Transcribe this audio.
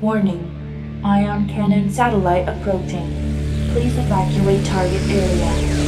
Warning. Ion cannon satellite approaching. Please evacuate target area.